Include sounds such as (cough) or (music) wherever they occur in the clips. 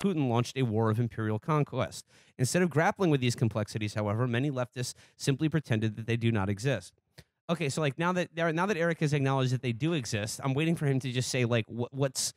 Putin launched a war of imperial conquest. Instead of grappling with these complexities, however, many leftists simply pretended that they do not exist. Okay, so like now that now that Eric has acknowledged that they do exist, I'm waiting for him to just say like what, what's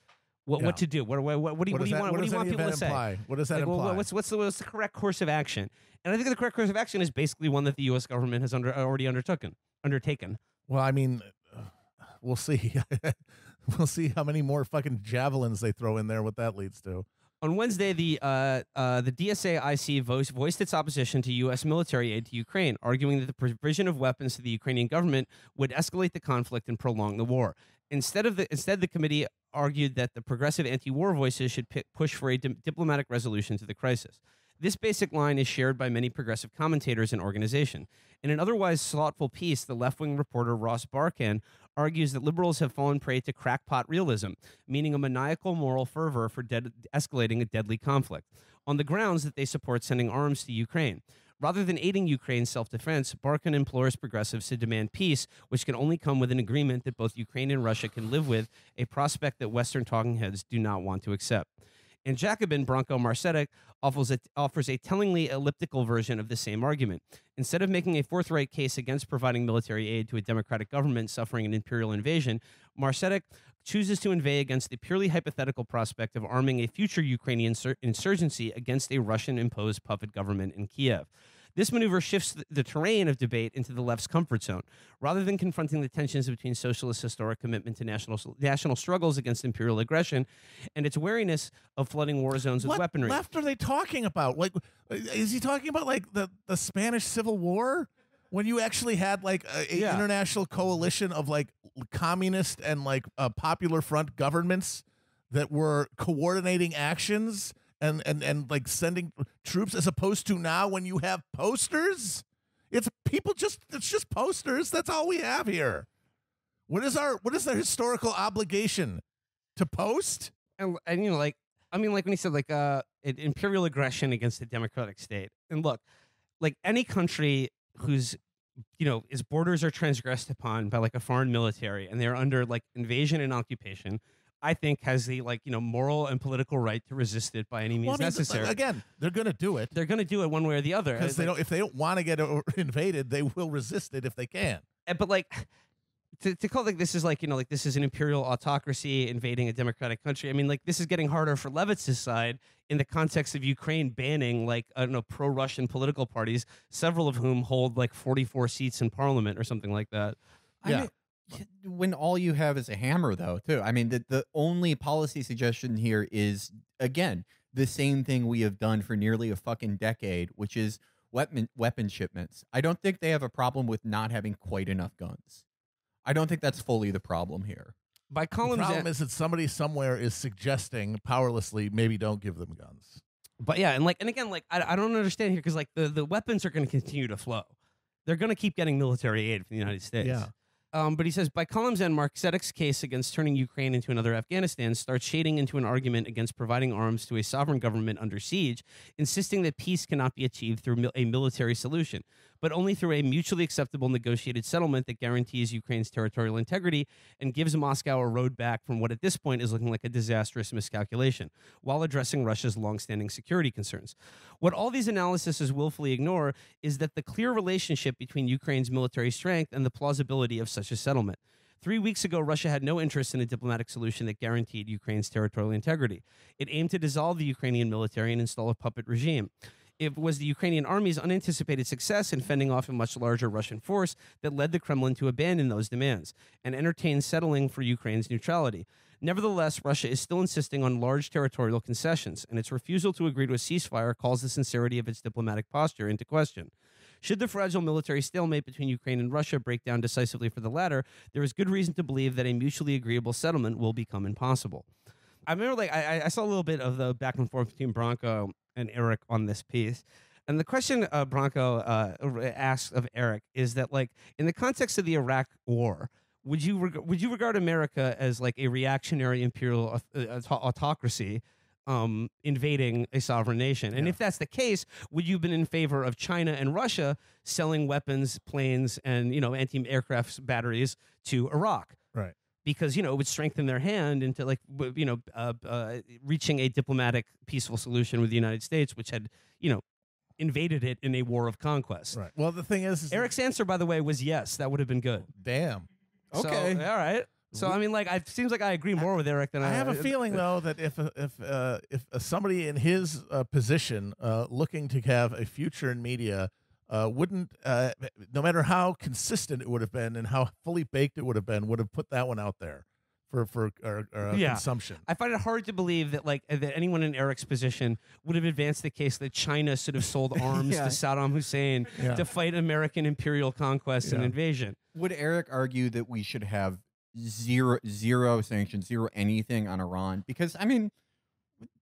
what, Yeah. what to do. What, what, what, what do you, what do you that- want? What, do you want people to say? imply? What does that Like, well, imply? what's what's the, what's the correct course of action? And I think the correct course of action is basically one that the U.S. government has under, already undertaken. Undertaken. Well, I mean, (sighs) we'll see. (laughs) we'll see how many more fucking javelins they throw in there. What that leads to. On Wednesday, the uh, uh, the DSA-IC voiced, its opposition to U.S. military aid to Ukraine, arguing that the provision of weapons to the Ukrainian government would escalate the conflict and prolong the war. Instead of the instead, the committee argued that the progressive anti-war voices should push for a di- diplomatic resolution to the crisis. This basic line is shared by many progressive commentators and organization. In an otherwise thoughtful piece, the left-wing reporter Ross Barkan argues that liberals have fallen prey to crackpot realism, meaning a maniacal moral fervor for dead- escalating a deadly conflict, on the grounds that they support sending arms to Ukraine. Rather than aiding Ukraine's self defense, Barkan implores progressives to demand peace, which can only come with an agreement that both Ukraine and Russia can live with, a prospect that Western talking heads do not want to accept. In Jacobin, Branko Marcetic offers a, offers a tellingly elliptical version of the same argument. Instead of making a forthright case against providing military aid to a democratic government suffering an imperial invasion, Marcetic chooses to inveigh against the purely hypothetical prospect of arming a future Ukrainian sur- insurgency against a Russian imposed puppet government in Kiev. This maneuver shifts the terrain of debate into the left's comfort zone. Rather than confronting the tensions between socialist historic commitment to national national struggles against imperial aggression and its wariness of flooding war zones with what weaponry. left are they talking about? Like, is he talking about like the the Spanish Civil War? When you actually had like a, a Yeah. international coalition of like communist and like uh, popular front governments that were coordinating actions and and and like sending troops as opposed to now when you have posters? It's people just it's just posters. That's all we have here. What is our what is the historical obligation? To post? And, and you know like i mean like when he said like uh imperial aggression against a democratic state. And look like any country whose you know its borders are transgressed upon by like a foreign military and they're under like invasion and occupation i think has the like you know moral and political right to resist it by any means Well, I mean, necessary. again they're going to do it. They're going to do it one way or the other because they like- don't if they don't want to get (laughs) invaded they will resist it if they can. Uh, but like (sighs) to, to call like this is like you know like this is an imperial autocracy invading a democratic country. I mean like this is getting harder for levitz's side in the context of ukraine banning like i don't know pro-russian political parties several of whom hold like 44 seats in parliament or something like that. I Yeah. mean, when all you have is a hammer, though, too. I mean, the, the only policy suggestion here is, again, the same thing we have done for nearly a fucking decade, which is weapon weapon shipments. I don't think they have a problem with not having quite enough guns. I don't think that's fully the problem here. by the problem is that somebody somewhere is suggesting powerlessly maybe don't give them guns but yeah and like and again like i, I don't understand here because like the, the weapons are going to continue to flow they're going to keep getting military aid from the united states Yeah. Um, but he says, by columns end, Marcetic's case against turning Ukraine into another Afghanistan starts shading into an argument against providing arms to a sovereign government under siege, insisting that peace cannot be achieved through mil- a military solution, but only through a mutually acceptable negotiated settlement that guarantees Ukraine's territorial integrity and gives Moscow a road back from what at this point is looking like a disastrous miscalculation, while addressing Russia's longstanding security concerns. What all these analyses willfully ignore is that the clear relationship between Ukraine's military strength and the plausibility of such a settlement. Three weeks ago, Russia had no interest in a diplomatic solution that guaranteed Ukraine's territorial integrity. It aimed to dissolve the Ukrainian military and install a puppet regime. It was the Ukrainian army's unanticipated success in fending off a much larger Russian force that led the Kremlin to abandon those demands and entertain settling for Ukraine's neutrality. Nevertheless, Russia is still insisting on large territorial concessions, and its refusal to agree to a ceasefire calls the sincerity of its diplomatic posture into question. Should the fragile military stalemate between Ukraine and Russia break down decisively for the latter, there is good reason to believe that a mutually agreeable settlement will become impossible. I remember, like, I, I- saw a little bit of the back and forth between Branko and Eric on this piece. And the question uh, Branko uh, asks of Eric is that, like, in the context of the Iraq War, would you reg- would you regard America as like a reactionary imperial au- uh, autocracy um, invading a sovereign nation? And if that's the case, would you have been in favor of China and Russia selling weapons, planes, and you know anti-aircraft batteries to Iraq? Because you know it would strengthen their hand into like you know uh, uh, reaching a diplomatic peaceful solution with the United States, which had you know invaded it in a war of conquest. Right. Well, the thing is, is Eric's answer, by the way, was yes. That would have been good. damn. So, Okay. all right. So I mean, like, it seems like I agree more with Eric than I. I have a feeling though that if if uh, if uh, somebody in his uh, position uh, looking to have a future in media uh, wouldn't, uh, no matter how consistent it would have been and how fully baked it would have been, would have put that one out there for for or, or, uh, Yeah. consumption. I find it hard to believe that like that anyone in Eric's position would have advanced the case that China should have sold (laughs) arms Yeah. to Saddam Hussein Yeah. to fight American imperial conquest and invasion. Would Eric argue that we should have zero zero sanctions, zero anything on Iran? Because I mean,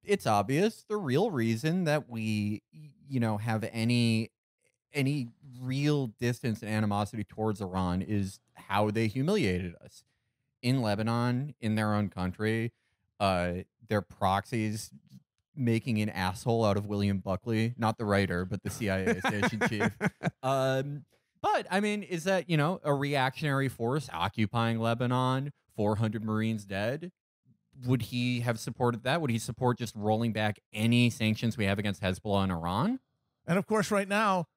it's obvious the real reason that we, you know, have any any real distance and animosity towards Iran is how they humiliated us in Lebanon, in their own country. Uh, their proxies making an asshole out of William Buckley, not the writer, but the CIA station (laughs) chief. Um, but I mean, is that you know a reactionary force occupying Lebanon? Four hundred Marines dead. Would he have supported that? Would he support just rolling back any sanctions we have against Hezbollah and Iran? And of course, right now,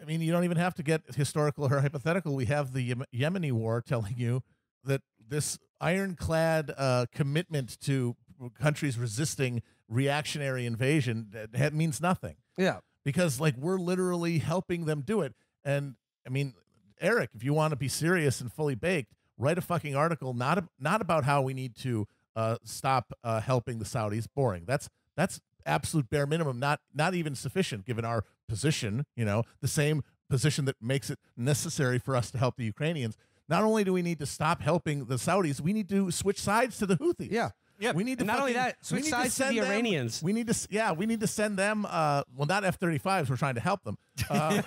I mean, you don't even have to get historical or (laughs) hypothetical. We have the Yemeni war (laughs) telling you that this ironclad uh, commitment to countries resisting reactionary invasion that, that means nothing Yeah. because, like, we're literally helping them do it. And I mean, Eric, if you want to be serious and fully baked, write a fucking article not not about how we need to uh, stop uh, helping the Saudis. Boring. That's that's absolute bare minimum. Not not even sufficient given our position. You know, the same position that makes it necessary for us to help the Ukrainians. Not only do we need to stop helping the Saudis, we need to switch sides to the Houthis. Yeah. Yeah, we need to And not only that, switch sides to send the them- Iranians. We need to, yeah, we need to send them. Uh, well, not F thirty fives. We're trying to help them. Uh,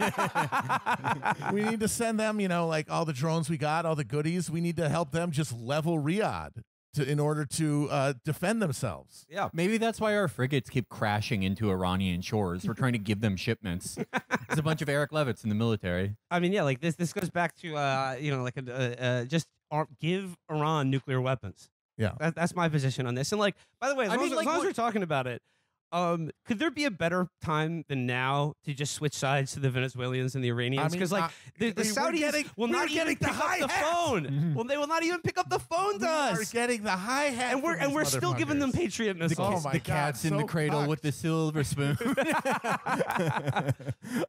(laughs) we need to send them. You know, like all the drones we got, all the goodies. We need to help them just level Riyadh to in order to uh, defend themselves. Yeah. Maybe that's why our frigates keep crashing into Iranian shores. We're trying to give them shipments. (laughs) There's a bunch of Eric Levitts in the military. I mean, yeah, like this. This goes back to uh, you know, like a, uh, uh, just ar- give Iran nuclear weapons. Yeah. That, that's my position on this. And like, by the way, as I long, mean, as, like, as, long as we're talking about it, um, could there be a better time than now to just switch sides to the Venezuelans and the Iranians? mean, Because like uh, the, the we're Saudis getting- will not even getting the pick up the hi-hats. phone. Mhm. Well, they will not even pick up the phone to We are getting the high hat, And we're and we're still giving them Patriot The, missiles. Oh my the God, cat's in the cradle fucked. with the silver spoon. (laughs) (laughs)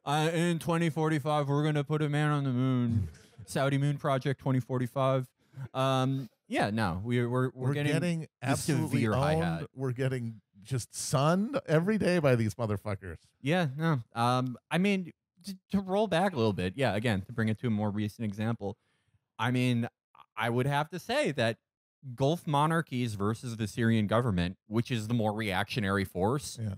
uh, in 2045, we're going to put a man on the moon. Saudi Moon Project 2045. Um, yeah, no, we're we're, we're, We're, getting, getting, absolutely severe owned. hi-hat. We're getting just sunned every day by these motherfuckers. Yeah, no. Um, I mean, to, to roll back a little bit, yeah. Again, to bring it to a more recent example, I mean, I would have to say that Gulf monarchies versus the Syrian government, which is the more reactionary force, Yeah.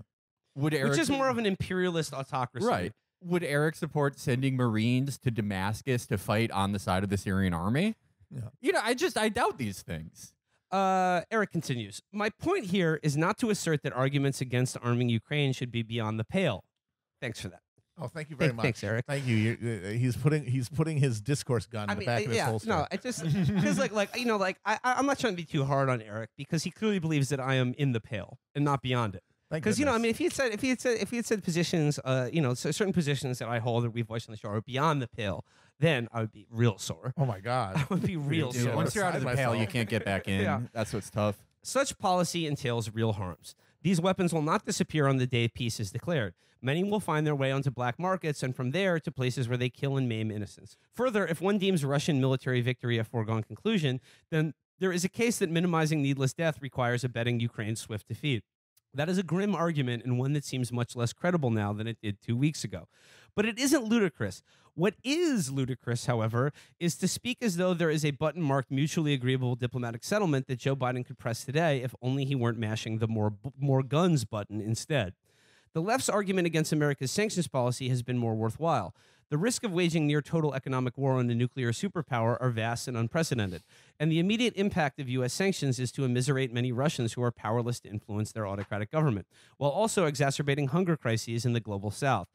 would Eric which is more of an imperialist autocracy. right? Would Eric support sending Marines to Damascus to fight on the side of the Syrian army? Yeah. You know, I just I doubt these things. Uh, Eric continues. My point here is not to assert that arguments against arming Ukraine should be beyond the pale. Thanks for that. Oh, thank you very Thank- much. thanks, Eric. Thank you. You- uh, He's putting he's putting his discourse gun in I the back uh, of his yeah, holster. no, I just because like like you know like I I- I'm not trying to be too hard on Eric because he clearly believes that I am in the pale and not beyond it. Thank Because you know, I mean, if he had said if he had said if he had said positions, uh, you know, so certain positions that I hold that we voiced on the show are beyond the pale, then I would be real sore. oh my god. (laughs) I would be real Dude, sore. Once you're out of the beside pale, you can't get back (laughs) in. Yeah. That's what's tough. Such policy entails real harms. These weapons will not disappear on the day peace is declared. Many will find their way onto black markets and from there to places where they kill and maim innocents. Further, if one deems Russian military victory a foregone conclusion, then there is a case that minimizing needless death requires abetting Ukraine's swift defeat. That is a grim argument and one that seems much less credible now than it did two weeks ago. But it isn't ludicrous. What is ludicrous, however, is to speak as though there is a button marked mutually agreeable diplomatic settlement that Joe Biden could press today if only he weren't mashing the more, more guns button instead. The left's argument against America's sanctions policy has been more worthwhile. The risk of waging near total economic war on a nuclear superpower are vast and unprecedented, and the immediate impact of U.S. sanctions is to immiserate many Russians who are powerless to influence their autocratic government, while also exacerbating hunger crises in the global south.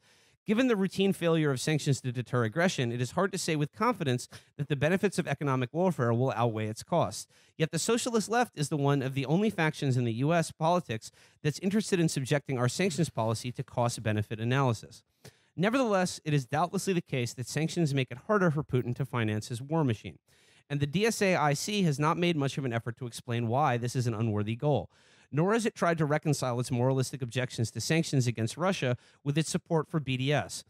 Given the routine failure of sanctions to deter aggression, it is hard to say with confidence that the benefits of economic warfare will outweigh its costs. Yet the socialist left is the one of the only factions in the U.S. politics that's interested in subjecting our sanctions policy to cost benefit analysis. Nevertheless, it is doubtlessly the case that sanctions make it harder for Putin to finance his war machine. And the DSA IC has not made much of an effort to explain why this is an unworthy goal nor has it tried to reconcile its moralistic objections to sanctions against Russia with its support for BDS.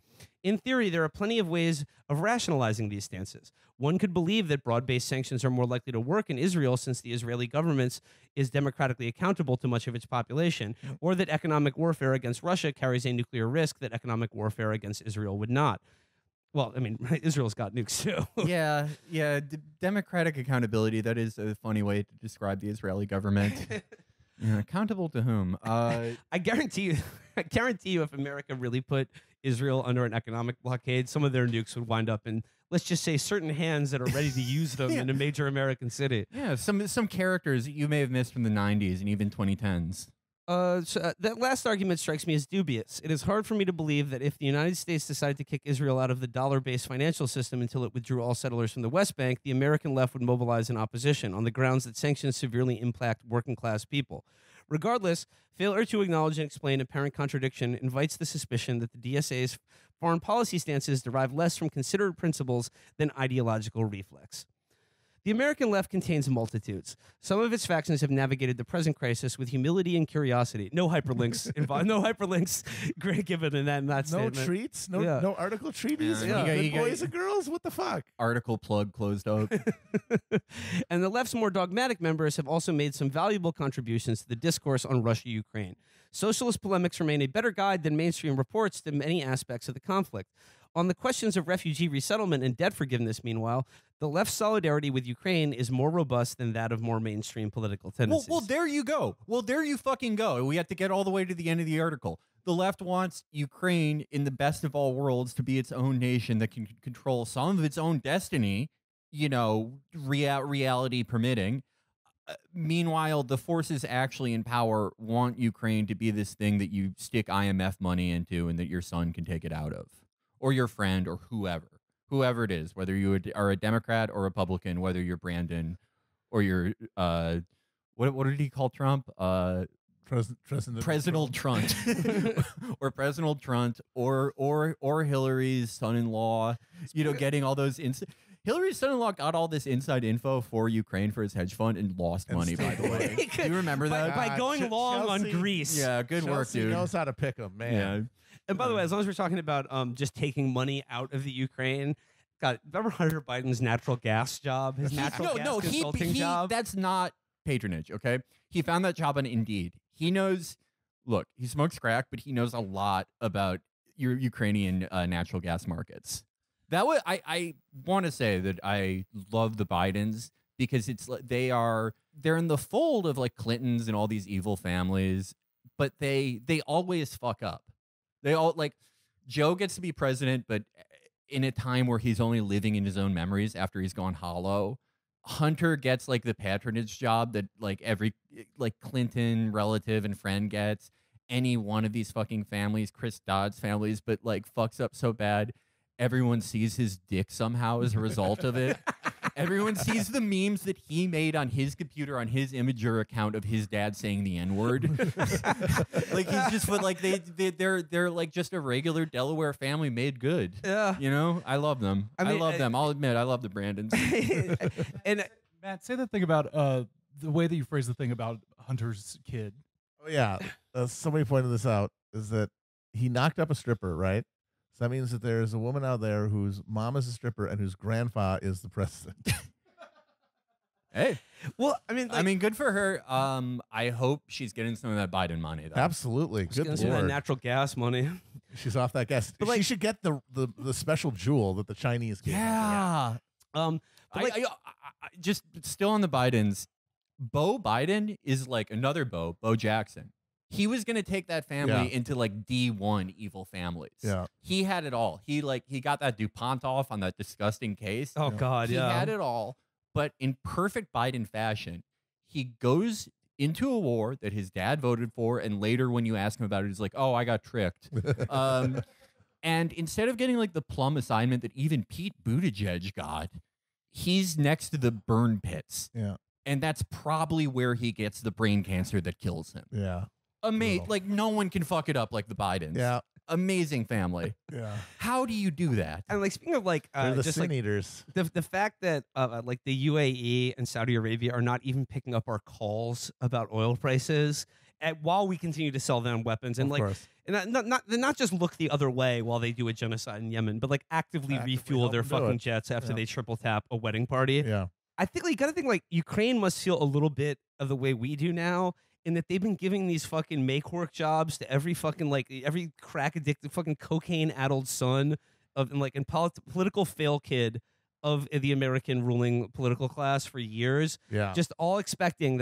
In theory, there are plenty of ways of rationalizing these stances. One could believe that broad based sanctions are more likely to work in Israel since the Israeli government is democratically accountable to much of its population, or that economic warfare against Russia carries a nuclear risk that economic warfare against Israel would not. Well, I mean, (laughs) Israel's got nukes too. (laughs) yeah, yeah. D- democratic accountability, that is a funny way to describe the Israeli government. (laughs) Yeah, accountable to whom? (laughs) Uh, I (laughs) guarantee you, (laughs) I guarantee you, if America really put Israel under an economic blockade, some of their nukes would wind up in, let's just say, certain hands that are ready to use them Yeah. in a major American city. yeah, some some characters that you may have missed from the '90s and even 2010s. Uh, so, uh, that last argument strikes me as dubious. It is hard for me to believe that if the United States decided to kick Israel out of the dollar based financial system until it withdrew all settlers from the West Bank, the American left would mobilize in opposition on the grounds that sanctions severely impact working class people. Regardless, failure to acknowledge and explain apparent contradiction invites the suspicion that the DSA's foreign policy stances derive less from considered principles than ideological reflex. The American left contains multitudes. Some of its factions have navigated the present crisis with humility and curiosity. No hyperlinks (laughs) involved. No hyperlinks Great given in that, in that No statement. treats, no Yeah. no article treaties. Yeah, for you got- good you got- boys and girls. What the fuck? Article plug closed up. (laughs) and the left's more dogmatic members have also made some valuable contributions to the discourse on Russia Ukraine. Socialist polemics remain a better guide than mainstream reports to many aspects of the conflict. On the questions of refugee resettlement and debt forgiveness, meanwhile, the left's solidarity with Ukraine is more robust than that of more mainstream political tendencies. well, there you go. Well, there you fucking go. We have to get all the way to the end of the article. The left wants Ukraine, in the best of all worlds, to be its own nation that can control some of its own destiny. You know, rea- reality permitting. Uh, meanwhile, the forces actually in power want Ukraine to be this thing that you stick IMF money into and that your son can take it out of, or your friend, or whoever, whoever it is, whether you are a Democrat or Republican, whether you're Brandon or you're uh, what what did he call Trump? Uh, President, President, President Trump, (laughs) (laughs) or President Trump, or or or Hillary's son-in-law. You know, getting all those ins- Hillary's son-in-law got all this inside info for Ukraine for his hedge fund and lost And money. By the way, do you remember by, that? by Ah, going Ch- long on Greece. yeah, good work, Chelsea dude. knows how to pick them, man. Yeah. And by the way, as long as we're talking about um, just taking money out of the Ukraine, God, remember Hunter Biden's natural gas job, his natural no, gas no, he, he job. that's not patronage. Okay, he found that job on Indeed. He knows. Look, he smokes crack, but he knows a lot about your Ukrainian uh, natural gas markets. That way, I I want to say that I love the Bidens because it's they are they're in the fold of like Clintons and all these evil families, but they they always fuck up. They all like Joe gets to be president, but eh, in a time where he's only living in his own memories after he's gone hollow. Hunter gets like the patronage job that like every eh, like Clinton relative and friend gets. Any one of these fucking families, Chris Dodd's families, but like fucks up so bad, everyone sees his dick somehow as a result of it. (laughs) Everyone sees the memes that he made on his computer on his Imager account of his dad saying the N word. (laughs) like he's just but like they, they they're they're like just a regular Delaware family made good. yeah. You know, I love them. I I, love uh, them. I'll admit, I love the Brandons. (laughs) and Matt, say the thing about uh the way that you phrase the thing about Hunter's kid. Oh yeah, uh, somebody pointed this out. Is that he knocked up a stripper, right? So that means that there is a woman out there whose mom is a stripper and whose grandpa is the president. (laughs) hey, well, I mean, I mean, good for her. Um, I hope she's getting some of that Biden money though. Absolutely, just good gonna say that natural gas money. (laughs) She's off that gas. But, like, she should get the, the the special jewel that the Chinese gave. her. Yeah. Um, but I, like, I, I, I, just still on the Bidens. Bo Biden is like another Bo, Bo Jackson. He was gonna take that family Yeah. into like D one evil families. Yeah. He had it all. He like he got that Dupont off on that disgusting case. oh Yeah. God, he yeah. had it all, but in perfect Biden fashion, he goes into a war that his dad voted for, and later when you ask him about it, he's like, "Oh, I got tricked." (laughs) um, And instead of getting like the plum assignment that even Pete Buttigieg got, he's next to the burn pits. Yeah. And that's probably where he gets the brain cancer that kills him. Yeah. Amazing. Brutal. Like no one can fuck it up like the Bidens. Yeah. Amazing family. (laughs) Yeah. How do you do that? And like speaking of like uh, They're the just sin like eaters. the the fact that uh, like the UAE and Saudi Arabia are not even picking up our calls about oil prices, at, while we continue to sell them weapons and of like course. and not, not not not just look the other way while they do a genocide in Yemen, but like actively, Actively refuel help their them do fucking it. jets after Yeah. they triple tap a wedding party. Yeah. I think like you gotta think like Ukraine must feel a little bit of the way we do now. In that they've been giving these fucking make work jobs to every fucking like every crack addicted fucking cocaine addled son of and like and polit- political fail kid of the American ruling political class for years, Yeah. just all expecting that